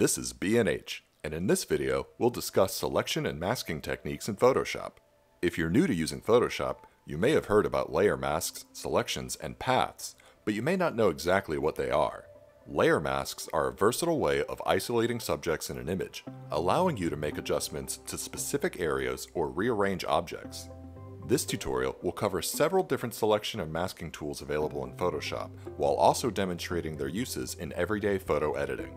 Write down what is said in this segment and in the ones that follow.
This is B&H, and in this video, we'll discuss selection and masking techniques in Photoshop. If you're new to using Photoshop, you may have heard about layer masks, selections, and paths, but you may not know exactly what they are. Layer masks are a versatile way of isolating subjects in an image, allowing you to make adjustments to specific areas or rearrange objects. This tutorial will cover several different selection and masking tools available in Photoshop, while also demonstrating their uses in everyday photo editing.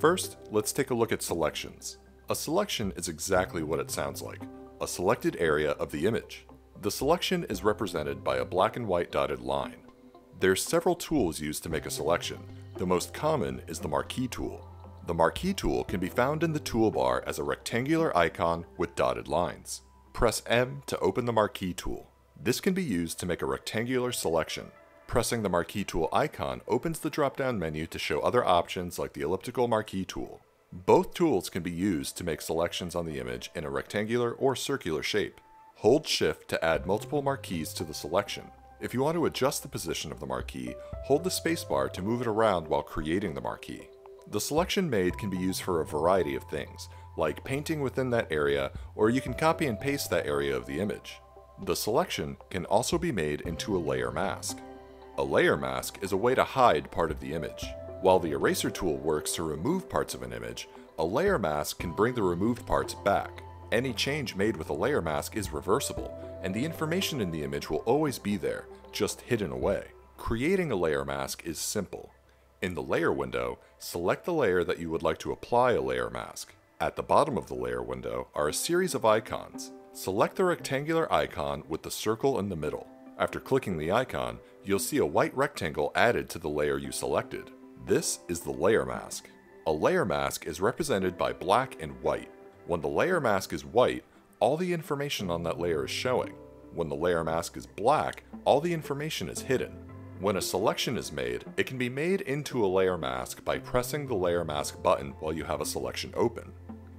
First, let's take a look at selections. A selection is exactly what it sounds like, a selected area of the image. The selection is represented by a black and white dotted line. There's several tools used to make a selection. The most common is the Marquee tool. The Marquee tool can be found in the toolbar as a rectangular icon with dotted lines. Press M to open the Marquee tool. This can be used to make a rectangular selection. Pressing the Marquee tool icon opens the drop-down menu to show other options like the elliptical Marquee tool. Both tools can be used to make selections on the image in a rectangular or circular shape. Hold shift to add multiple marquees to the selection. If you want to adjust the position of the marquee, hold the spacebar to move it around while creating the marquee. The selection made can be used for a variety of things, like painting within that area, or you can copy and paste that area of the image. The selection can also be made into a layer mask. A layer mask is a way to hide part of the image. While the eraser tool works to remove parts of an image, a layer mask can bring the removed parts back. Any change made with a layer mask is reversible, and the information in the image will always be there, just hidden away. Creating a layer mask is simple. In the layer window, select the layer that you would like to apply a layer mask. At the bottom of the layer window are a series of icons. Select the rectangular icon with the circle in the middle. After clicking the icon, you'll see a white rectangle added to the layer you selected. This is the layer mask. A layer mask is represented by black and white. When the layer mask is white, all the information on that layer is showing. When the layer mask is black, all the information is hidden. When a selection is made, it can be made into a layer mask by pressing the layer mask button while you have a selection open.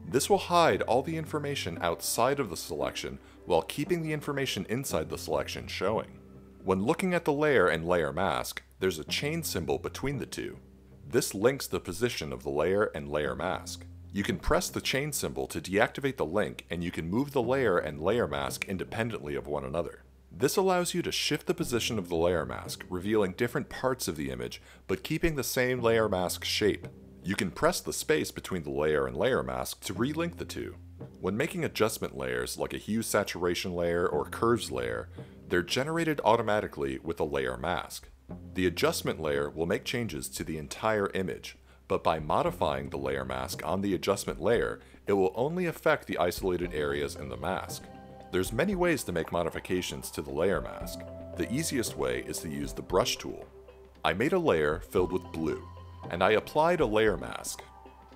This will hide all the information outside of the selection while keeping the information inside the selection showing. When looking at the layer and layer mask, there's a chain symbol between the two. This links the position of the layer and layer mask. You can press the chain symbol to deactivate the link and you can move the layer and layer mask independently of one another. This allows you to shift the position of the layer mask, revealing different parts of the image, but keeping the same layer mask shape. You can press the space between the layer and layer mask to relink the two. When making adjustment layers like a hue saturation layer or curves layer, they're generated automatically with a layer mask. The adjustment layer will make changes to the entire image, but by modifying the layer mask on the adjustment layer, it will only affect the isolated areas in the mask. There's many ways to make modifications to the layer mask. The easiest way is to use the brush tool. I made a layer filled with blue and I applied a layer mask.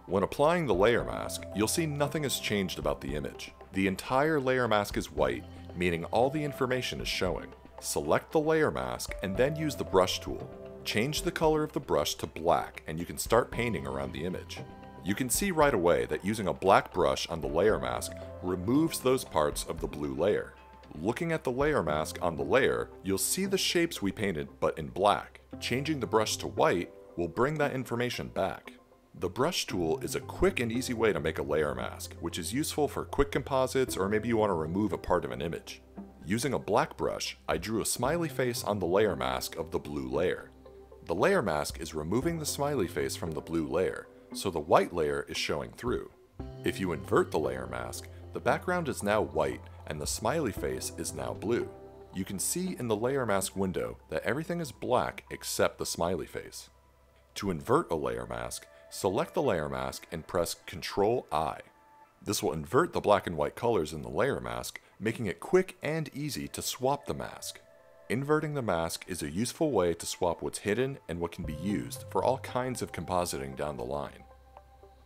When applying the layer mask, you'll see nothing has changed about the image. The entire layer mask is white, meaning all the information is showing. Select the layer mask and then use the brush tool. Change the color of the brush to black and you can start painting around the image. You can see right away that using a black brush on the layer mask removes those parts of the blue layer. Looking at the layer mask on the layer, you'll see the shapes we painted but in black. Changing the brush to white will bring that information back. The brush tool is a quick and easy way to make a layer mask, which is useful for quick composites or maybe you want to remove a part of an image. Using a black brush, I drew a smiley face on the layer mask of the blue layer. The layer mask is removing the smiley face from the blue layer, so the white layer is showing through. If you invert the layer mask, the background is now white and the smiley face is now blue. You can see in the layer mask window that everything is black except the smiley face. To invert a layer mask, select the layer mask and press Ctrl I. This will invert the black and white colors in the layer mask, making it quick and easy to swap the mask. Inverting the mask is a useful way to swap what's hidden and what can be used for all kinds of compositing down the line.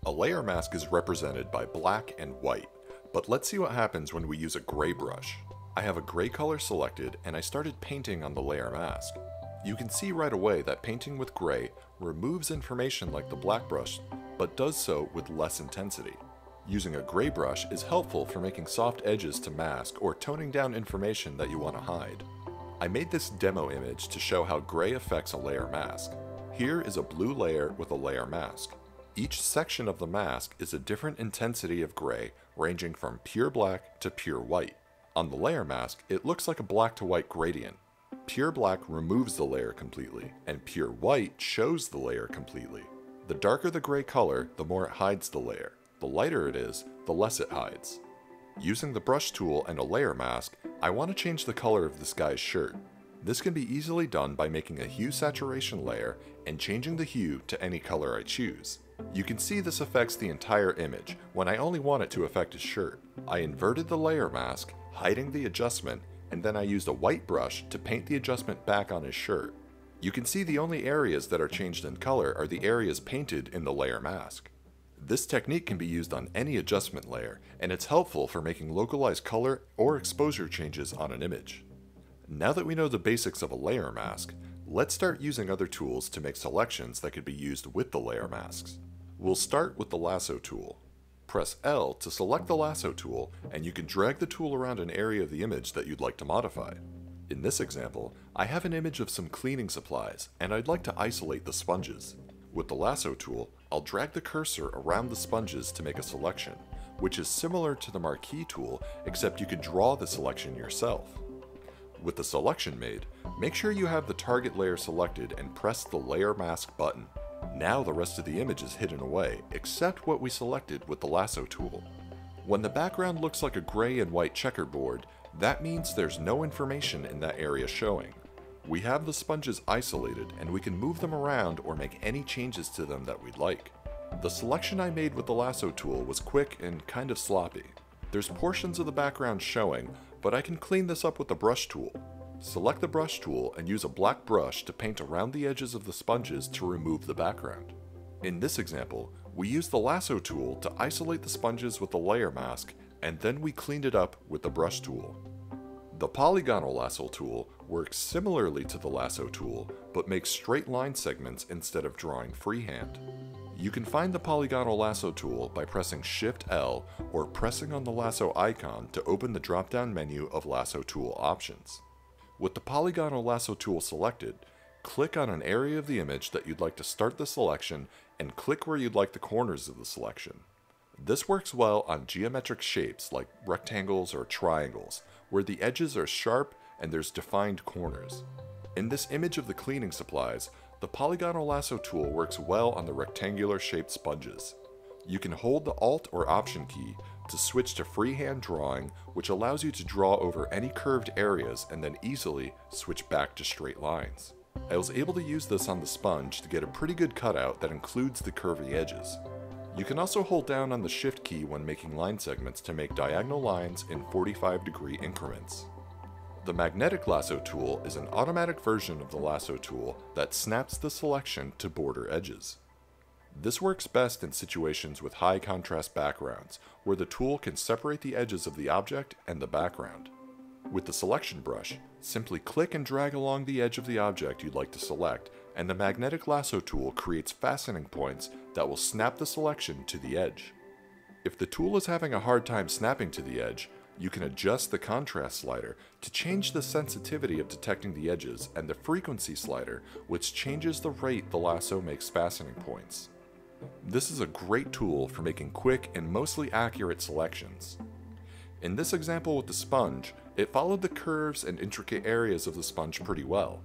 A layer mask is represented by black and white, but let's see what happens when we use a gray brush. I have a gray color selected and I started painting on the layer mask. You can see right away that painting with gray removes information like the black brush, but does so with less intensity. Using a gray brush is helpful for making soft edges to mask or toning down information that you want to hide. I made this demo image to show how gray affects a layer mask. Here is a blue layer with a layer mask. Each section of the mask is a different intensity of gray, ranging from pure black to pure white. On the layer mask, it looks like a black to white gradient. Pure black removes the layer completely, and pure white shows the layer completely. The darker the gray color, the more it hides the layer. The lighter it is, the less it hides. Using the brush tool and a layer mask, I want to change the color of this guy's shirt. This can be easily done by making a hue saturation layer and changing the hue to any color I choose. You can see this affects the entire image when I only want it to affect his shirt. I inverted the layer mask, hiding the adjustment, and then I used a white brush to paint the adjustment back on his shirt. You can see the only areas that are changed in color are the areas painted in the layer mask. This technique can be used on any adjustment layer, and it's helpful for making localized color or exposure changes on an image. Now that we know the basics of a layer mask, let's start using other tools to make selections that could be used with the layer masks. We'll start with the lasso tool. Press L to select the lasso tool, and you can drag the tool around an area of the image that you'd like to modify. In this example, I have an image of some cleaning supplies, and I'd like to isolate the sponges. With the lasso tool, I'll drag the cursor around the sponges to make a selection, which is similar to the marquee tool except you can draw the selection yourself. With the selection made, make sure you have the target layer selected and press the layer mask button. Now the rest of the image is hidden away, except what we selected with the lasso tool. When the background looks like a gray and white checkerboard, that means there's no information in that area showing. We have the sponges isolated and we can move them around or make any changes to them that we'd like. The selection I made with the lasso tool was quick and kind of sloppy. There's portions of the background showing, but I can clean this up with the brush tool. Select the brush tool and use a black brush to paint around the edges of the sponges to remove the background. In this example, we used the lasso tool to isolate the sponges with the layer mask, and then we cleaned it up with the brush tool. The polygonal lasso tool works similarly to the lasso tool, but makes straight line segments instead of drawing freehand. You can find the polygonal lasso tool by pressing Shift L or pressing on the lasso icon to open the drop-down menu of lasso tool options. With the polygonal lasso tool selected, click on an area of the image that you'd like to start the selection and click where you'd like the corners of the selection. This works well on geometric shapes like rectangles or triangles, where the edges are sharp and there's defined corners. In this image of the cleaning supplies, the polygonal lasso tool works well on the rectangular shaped sponges. You can hold the Alt or Option key to switch to freehand drawing, which allows you to draw over any curved areas and then easily switch back to straight lines. I was able to use this on the sponge to get a pretty good cutout that includes the curvy edges. You can also hold down on the Shift key when making line segments to make diagonal lines in 45 degree increments. The magnetic lasso tool is an automatic version of the lasso tool that snaps the selection to border edges. This works best in situations with high contrast backgrounds, where the tool can separate the edges of the object and the background. With the selection brush, simply click and drag along the edge of the object you'd like to select, and the magnetic lasso tool creates fastening points that will snap the selection to the edge. If the tool is having a hard time snapping to the edge, you can adjust the contrast slider to change the sensitivity of detecting the edges and the frequency slider, which changes the rate the lasso makes fastening points. This is a great tool for making quick and mostly accurate selections. In this example with the sponge, it followed the curves and intricate areas of the sponge pretty well.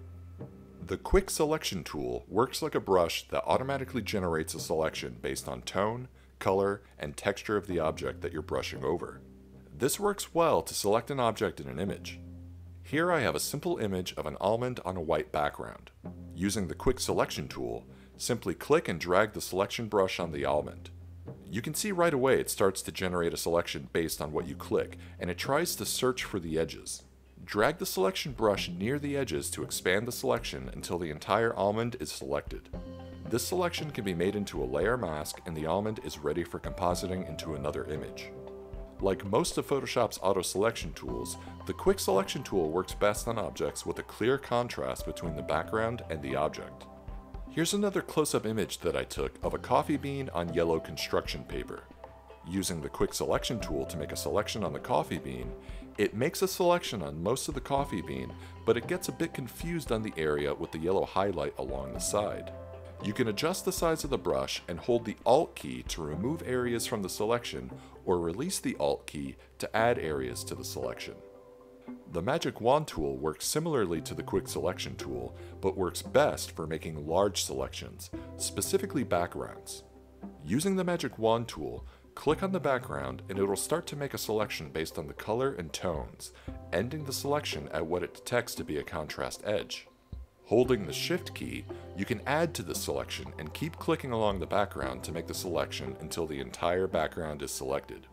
The Quick Selection tool works like a brush that automatically generates a selection based on tone, color, and texture of the object that you're brushing over. This works well to select an object in an image. Here I have a simple image of an almond on a white background. Using the Quick Selection tool, simply click and drag the selection brush on the almond. You can see right away it starts to generate a selection based on what you click, and it tries to search for the edges. Drag the selection brush near the edges to expand the selection until the entire almond is selected. This selection can be made into a layer mask and the almond is ready for compositing into another image. Like most of Photoshop's auto selection tools, the quick selection tool works best on objects with a clear contrast between the background and the object. Here's another close-up image that I took of a coffee bean on yellow construction paper. Using the quick selection tool to make a selection on the coffee bean, it makes a selection on most of the coffee bean, but it gets a bit confused on the area with the yellow highlight along the side. You can adjust the size of the brush and hold the Alt key to remove areas from the selection or release the Alt key to add areas to the selection. The Magic Wand tool works similarly to the Quick Selection tool, but works best for making large selections, specifically backgrounds. Using the Magic Wand tool, click on the background and it will start to make a selection based on the color and tones, ending the selection at what it detects to be a contrast edge. Holding the Shift key, you can add to the selection and keep clicking along the background to make the selection until the entire background is selected.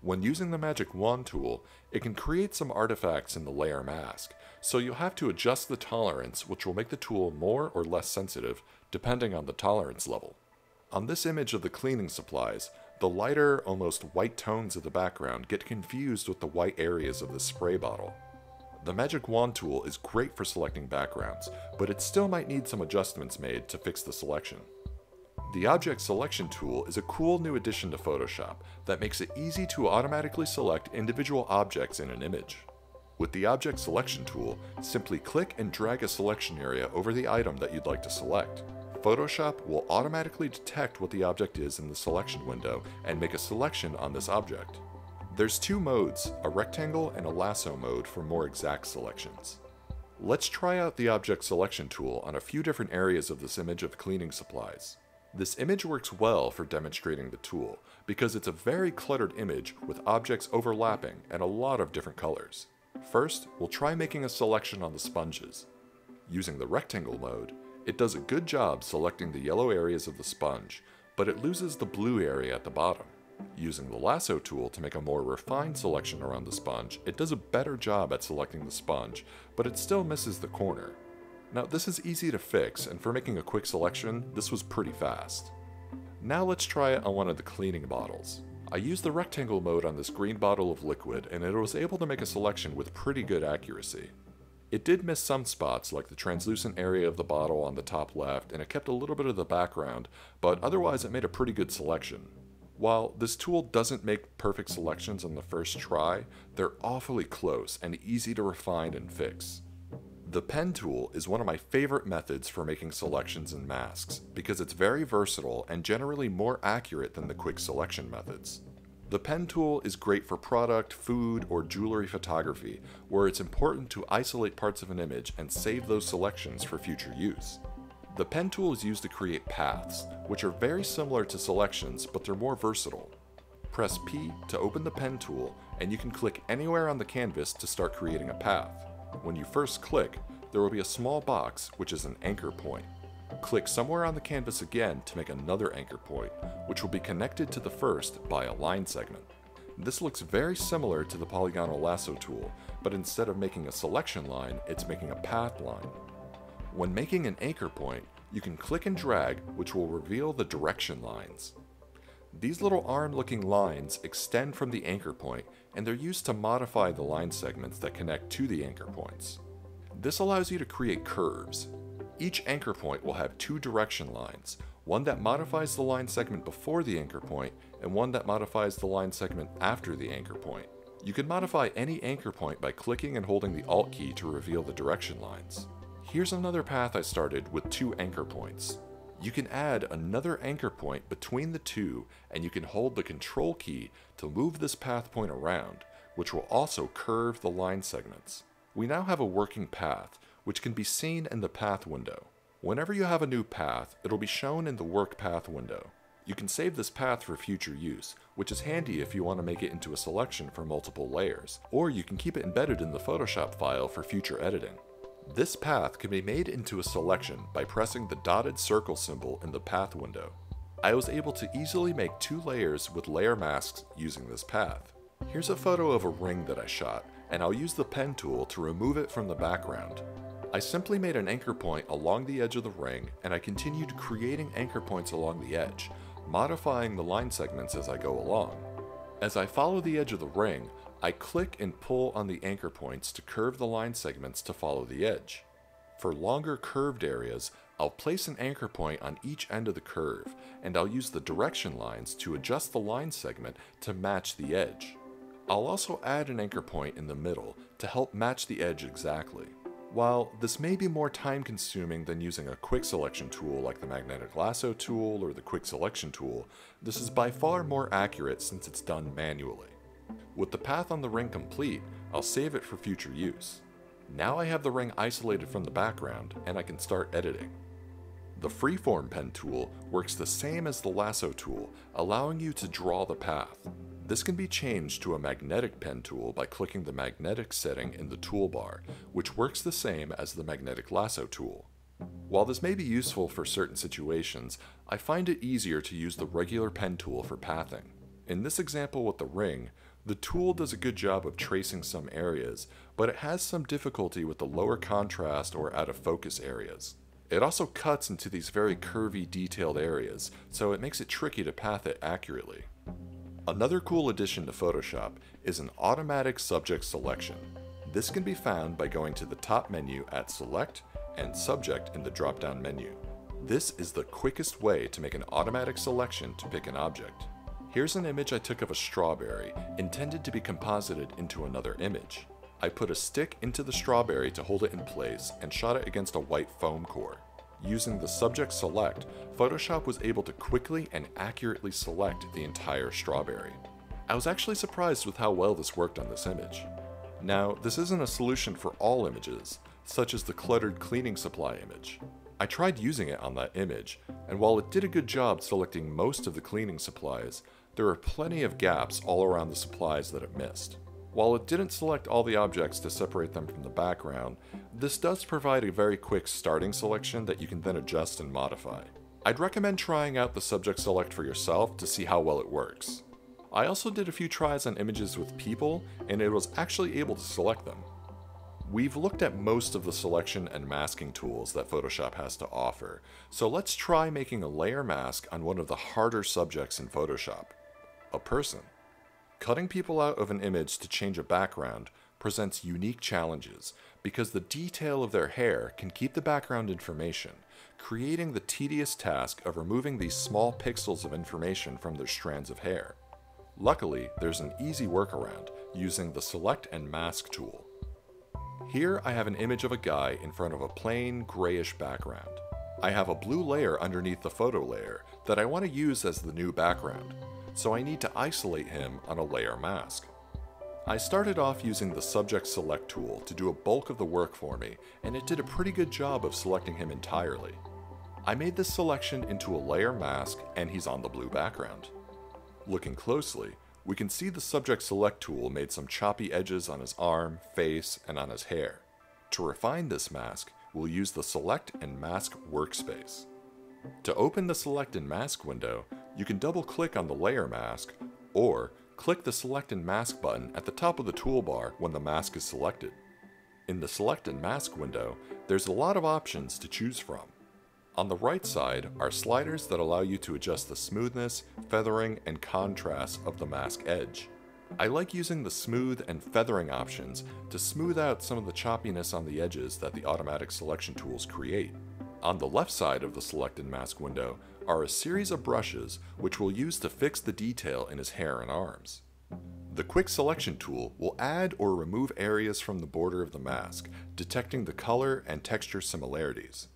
When using the Magic Wand tool, it can create some artifacts in the layer mask, so you'll have to adjust the tolerance which will make the tool more or less sensitive depending on the tolerance level. On this image of the cleaning supplies, the lighter, almost white tones of the background get confused with the white areas of the spray bottle. The Magic Wand tool is great for selecting backgrounds, but it still might need some adjustments made to fix the selection. The Object Selection tool is a cool new addition to Photoshop that makes it easy to automatically select individual objects in an image. With the Object Selection tool, simply click and drag a selection area over the item that you'd like to select. Photoshop will automatically detect what the object is in the selection window and make a selection on this object. There's two modes, a rectangle and a lasso mode for more exact selections. Let's try out the object selection tool on a few different areas of this image of cleaning supplies. This image works well for demonstrating the tool because it's a very cluttered image with objects overlapping and a lot of different colors. First, we'll try making a selection on the sponges. Using the rectangle mode, it does a good job selecting the yellow areas of the sponge, but it loses the blue area at the bottom. Using the lasso tool to make a more refined selection around the sponge, it does a better job at selecting the sponge, but it still misses the corner. Now this is easy to fix, and for making a quick selection, this was pretty fast. Now let's try it on one of the cleaning bottles. I used the rectangle mode on this green bottle of liquid, and it was able to make a selection with pretty good accuracy. It did miss some spots, like the translucent area of the bottle on the top left, and it kept a little bit of the background, but otherwise it made a pretty good selection. While this tool doesn't make perfect selections on the first try, they're awfully close and easy to refine and fix. The pen tool is one of my favorite methods for making selections and masks because it's very versatile and generally more accurate than the quick selection methods. The pen tool is great for product, food, or jewelry photography, where it's important to isolate parts of an image and save those selections for future use. The pen tool is used to create paths, which are very similar to selections, but they're more versatile. Press P to open the pen tool, and you can click anywhere on the canvas to start creating a path. When you first click, there will be a small box, which is an anchor point. Click somewhere on the canvas again to make another anchor point, which will be connected to the first by a line segment. This looks very similar to the polygonal lasso tool, but instead of making a selection line, it's making a path line. When making an anchor point, you can click and drag, which will reveal the direction lines. These little arm-looking lines extend from the anchor point, and they're used to modify the line segments that connect to the anchor points. This allows you to create curves. Each anchor point will have two direction lines, one that modifies the line segment before the anchor point, and one that modifies the line segment after the anchor point. You can modify any anchor point by clicking and holding the Alt key to reveal the direction lines. Here's another path I started with two anchor points. You can add another anchor point between the two and you can hold the control key to move this path point around, which will also curve the line segments. We now have a working path, which can be seen in the path window. Whenever you have a new path, it'll be shown in the work path window. You can save this path for future use, which is handy if you want to make it into a selection for multiple layers, or you can keep it embedded in the Photoshop file for future editing. This path can be made into a selection by pressing the dotted circle symbol in the path window. I was able to easily make two layers with layer masks using this path. Here's a photo of a ring that I shot, and I'll use the pen tool to remove it from the background. I simply made an anchor point along the edge of the ring, and I continued creating anchor points along the edge, modifying the line segments as I go along. As I follow the edge of the ring, I click and pull on the anchor points to curve the line segments to follow the edge. For longer curved areas, I'll place an anchor point on each end of the curve, and I'll use the direction lines to adjust the line segment to match the edge. I'll also add an anchor point in the middle to help match the edge exactly. While this may be more time consuming than using a quick selection tool like the magnetic lasso tool or the quick selection tool, this is by far more accurate since it's done manually. With the path on the ring complete, I'll save it for future use. Now I have the ring isolated from the background and I can start editing. The freeform pen tool works the same as the lasso tool, allowing you to draw the path. This can be changed to a magnetic pen tool by clicking the magnetic setting in the toolbar, which works the same as the magnetic lasso tool. While this may be useful for certain situations, I find it easier to use the regular pen tool for pathing. In this example with the ring, the tool does a good job of tracing some areas, but it has some difficulty with the lower contrast or out of focus areas. It also cuts into these very curvy detailed areas, so it makes it tricky to path it accurately. Another cool addition to Photoshop is an automatic subject selection. This can be found by going to the top menu at Select and Subject in the drop-down menu. This is the quickest way to make an automatic selection to pick an object. Here's an image I took of a strawberry, intended to be composited into another image. I put a stick into the strawberry to hold it in place and shot it against a white foam core. Using the subject select, Photoshop was able to quickly and accurately select the entire strawberry. I was actually surprised with how well this worked on this image. Now, this isn't a solution for all images, such as the cluttered cleaning supply image. I tried using it on that image, and while it did a good job selecting most of the cleaning supplies, there are plenty of gaps all around the supplies that it missed. While it didn't select all the objects to separate them from the background, this does provide a very quick starting selection that you can then adjust and modify. I'd recommend trying out the subject select for yourself to see how well it works. I also did a few tries on images with people, and it was actually able to select them. We've looked at most of the selection and masking tools that Photoshop has to offer, so let's try making a layer mask on one of the harder subjects in Photoshop, a person. Cutting people out of an image to change a background presents unique challenges because the detail of their hair can keep the background information, creating the tedious task of removing these small pixels of information from their strands of hair. Luckily, there's an easy workaround using the Select and Mask tool. Here I have an image of a guy in front of a plain grayish background. I have a blue layer underneath the photo layer that I want to use as the new background so I need to isolate him on a layer mask. I started off using the Subject Select tool to do a bulk of the work for me, and it did a pretty good job of selecting him entirely. I made this selection into a layer mask, and he's on the blue background. Looking closely, we can see the Subject Select tool made some choppy edges on his arm, face, and on his hair. To refine this mask, we'll use the Select and Mask workspace. To open the Select and Mask window, you can double click on the layer mask, or click the Select and Mask button at the top of the toolbar when the mask is selected. In the Select and Mask window, there's a lot of options to choose from. On the right side are sliders that allow you to adjust the smoothness, feathering, and contrast of the mask edge. I like using the smooth and feathering options to smooth out some of the choppiness on the edges that the automatic selection tools create. On the left side of the Select and Mask window are a series of brushes which we'll use to fix the detail in his hair and arms. The Quick Selection tool will add or remove areas from the border of the mask, detecting the color and texture similarities.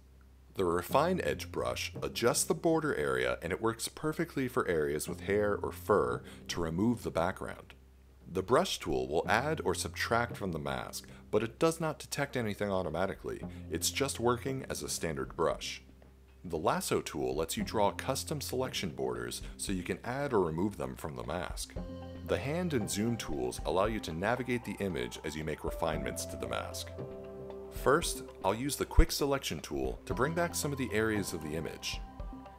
The Refine Edge brush adjusts the border area and it works perfectly for areas with hair or fur to remove the background. The brush tool will add or subtract from the mask, but it does not detect anything automatically, it's just working as a standard brush. The lasso tool lets you draw custom selection borders so you can add or remove them from the mask. The hand and zoom tools allow you to navigate the image as you make refinements to the mask. First, I'll use the quick selection tool to bring back some of the areas of the image.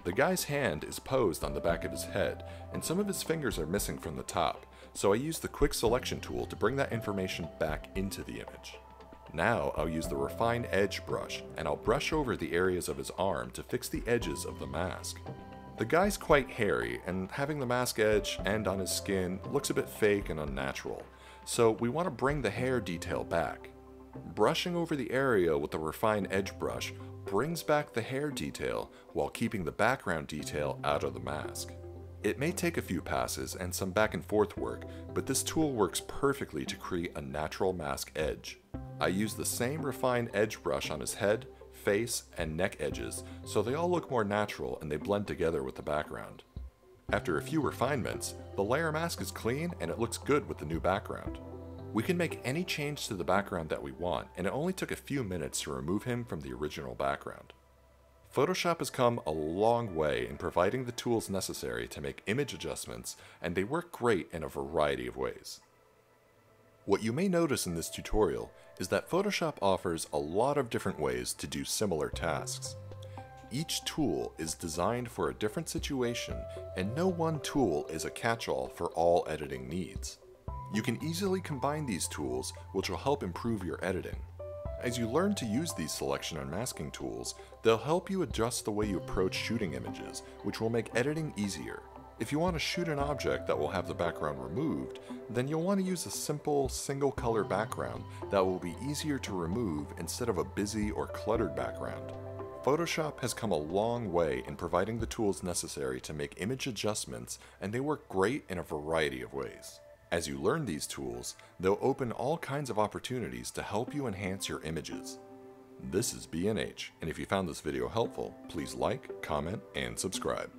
The guy's hand is posed on the back of his head, and some of his fingers are missing from the top, so I use the quick selection tool to bring that information back into the image. Now I'll use the Refine Edge brush, and I'll brush over the areas of his arm to fix the edges of the mask. The guy's quite hairy, and having the mask edge end on his skin looks a bit fake and unnatural, so we want to bring the hair detail back. Brushing over the area with the Refine Edge brush brings back the hair detail while keeping the background detail out of the mask. It may take a few passes and some back and forth work, but this tool works perfectly to create a natural mask edge. I use the same refined edge brush on his head, face, and neck edges so they all look more natural and they blend together with the background. After a few refinements, the layer mask is clean and it looks good with the new background. We can make any change to the background that we want, and it only took a few minutes to remove him from the original background. Photoshop has come a long way in providing the tools necessary to make image adjustments, and they work great in a variety of ways. What you may notice in this tutorial is that Photoshop offers a lot of different ways to do similar tasks. Each tool is designed for a different situation, and no one tool is a catch-all for all editing needs. You can easily combine these tools, which will help improve your editing. As you learn to use these selection and masking tools, they'll help you adjust the way you approach shooting images, which will make editing easier. If you want to shoot an object that will have the background removed, then you'll want to use a simple, single color background that will be easier to remove instead of a busy or cluttered background. Photoshop has come a long way in providing the tools necessary to make image adjustments, and they work great in a variety of ways. As you learn these tools, they'll open all kinds of opportunities to help you enhance your images. This is B&H, and if you found this video helpful, please like, comment, and subscribe.